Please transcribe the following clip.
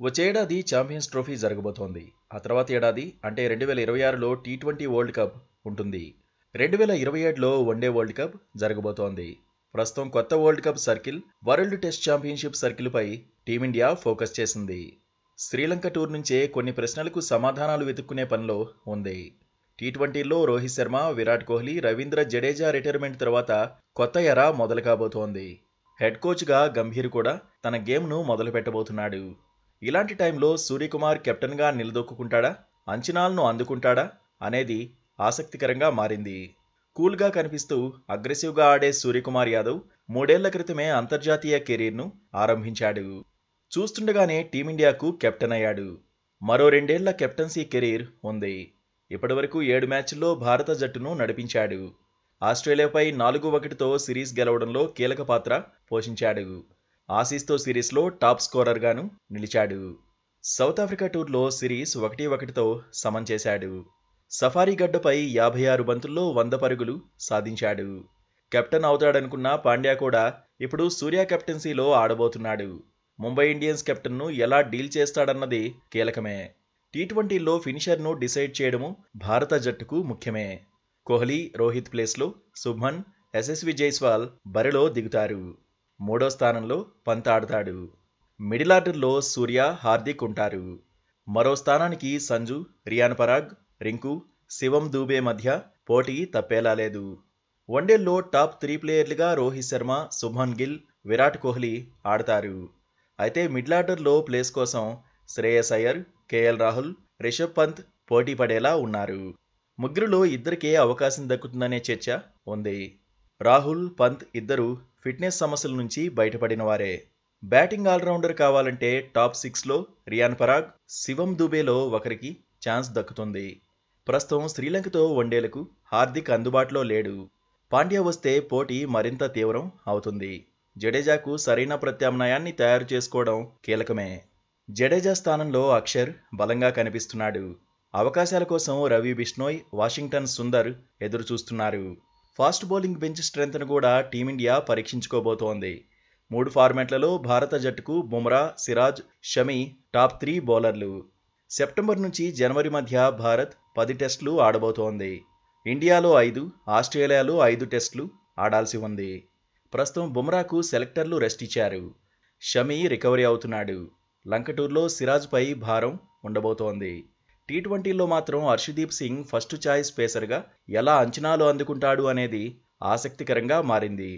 వచ్చేడాది champions trophy జరగబోతోంది. ఆ తర్వాత ఏడాది అంటే రెండు వేల ఇరవై ఆరులో టీ ట్వంటీ వరల్డ్ కప్ ఉంటుంది. రెండు వేల ఇరవై ఏడులో వన్డే వరల్డ్ కప్ జరగబోతోంది. ప్రస్తుతం కొత్త world cup circle world test championship సర్కిల్పై team India focus చేసింది. శ్రీలంక టూర్ నుంచే కొన్ని ప్రశ్నలకు సమాధానాలు వెతుక్కునే పనిలో ఉంది. టీ ట్వంటీలో రోహిత్ శర్మ విరాట్ కోహ్లీ రవీంద్ర జడేజా రిటైర్మెంట్ తర్వాత కొత్త ఎరా మొదలు కాబోతోంది హెడ్ కోచ్గా గంభీర్ కూడా తన గేమ్ను మొదలు పెట్టబోతున్నాడు ఇలాంటి టైంలో సూర్యకుమార్ కెప్టెన్గా నిలదొక్కుంటాడా అంచనాలను అందుకుంటాడా? అనేది ఆసక్తికరంగా మారింది. కూల్గా కనిపిస్తూ అగ్రెసివ్గా ఆడే సూర్యకుమార్ యాదవ్ మూడేళ్ళ క్రితమే అంతర్జాతీయ కెరీర్ను ఆరంభించాడు. చూస్తుండగానే టీమిండియాకు కెప్టెన్ అయ్యాడు. మరో రెండేళ్ళ కెప్టెన్సీ కెరీర్ ఉంది. ఇప్పటివరకు ఏడు మ్యాచ్ల్లో భారత జట్టును నడిపించాడు. ఆస్ట్రేలియాపై నాలుగు ఒకటితో సిరీస్ గెలవడంలో కీలక పాత్ర పోషించాడు. ఆసీస్తో సిరీస్లో టాప్ స్కోరర్గాను నిలిచాడు. సౌత్ ఆఫ్రికా టూర్లో సిరీస్ ఒకటి ఒకటితో సమం చేశాడు. సఫారీ గడ్డపై యాభై ఆరు బంతుల్లో వంద పరుగులు సాధించాడు. కెప్టెన్ అవుతాడనుకున్న పాండ్యా కూడా ఇప్పుడు సూర్య కెప్టెన్సీలో ఆడబోతున్నాడు. ముంబై ఇండియన్స్ కెప్టెన్ను ఎలా డీల్ చేస్తాడన్నది కీలకమే. టీ ట్వంటీలో ఫినిషర్ను డిసైడ్ చేయడము భారత జట్టుకు ముఖ్యమే. కోహ్లీ రోహిత్ ప్లేస్లో శుభ్మన్ ఎస్ఎస్వి జైస్వాల్ బరిలో దిగుతారు. మూడో స్థానంలో పంత్ ఆడతాడు మిడిల్ ఆర్డర్లో సూర్య హార్దిక్ ఉంటారు. మరో స్థానానికి సంజు రియాన్ పరాగ్ రింకు శివం దూబే మధ్య పోటీ తప్పేలా లేదు. వన్డేల్లో టాప్ త్రీ ప్లేయర్లుగా రోహిత్ శర్మ శుభన్ గిల్ విరాట్ కోహ్లీ ఆడతారు. అయితే మిడిల్ ఆర్డర్లో ప్లేస్ కోసం శ్రేయస్ అయ్యర్ కేఎల్ రాహుల్ రిషబ్ పంత్ పోటీ పడేలా ఉన్నారు. ముగ్గురులో ఇద్దరికే అవకాశం దక్కుతుందనే చర్చ ఉంది. రాహుల్ పంత్ ఇద్దరు ఫిట్నెస్ సమస్యల నుంచి బయటపడిన వారే. బ్యాటింగ్ ఆల్రౌండర్ కావాలంటే టాప్ సిక్స్లో రియాన్ పరాగ్ శివం దుబేలో ఒకరికి ఛాన్స్ దక్కుతుంది. ప్రస్తుతం శ్రీలంకతో వన్డేలకు హార్దిక్ అందుబాటులో లేడు. పాండ్యా వస్తే పోటీ మరింత తీవ్రం అవుతుంది. జడేజాకు సరైన ప్రత్యామ్నాయాన్ని తయారు చేసుకోవడం కీలకమే. జడేజా స్థానంలో అక్షర్ బలంగా కనిపిస్తున్నాడు. అవకాశాల కోసం రవి బిష్నోయ్ వాషింగ్టన్ సుందర్ ఎదురుచూస్తున్నారు. ఫాస్ట్ బౌలింగ్ బెంచ్ స్ట్రెంత్ను కూడా టీమిండియా పరీక్షించుకోబోతోంది. మూడు ఫార్మాట్లలో భారత జట్టుకు బుమ్రా సిరాజ్ షమి టాప్ త్రీ బౌలర్లు. సెప్టెంబర్ నుంచి జనవరి మధ్య భారత్ పది టెస్టులు ఆడబోతోంది. ఇండియాలో ఐదు ఆస్ట్రేలియాలో ఐదు టెస్టులు ఆడాల్సి ఉంది. ప్రస్తుతం బుమ్రాకు సెలెక్టర్లు రెస్ట్ ఇచ్చారు. షమి రికవరీ అవుతున్నాడు. లంక టూర్లో సిరాజ్పై భారం ఉండబోతోంది. టీ ట్వంటీలో మాత్రం హర్షదీప్ సింగ్ ఫస్ట్ ఛాయిస్ పేసర్గా ఎలా అంచనాలు అందుకుంటాడు అనేది ఆసక్తికరంగా మారింది.